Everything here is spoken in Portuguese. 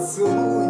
seu.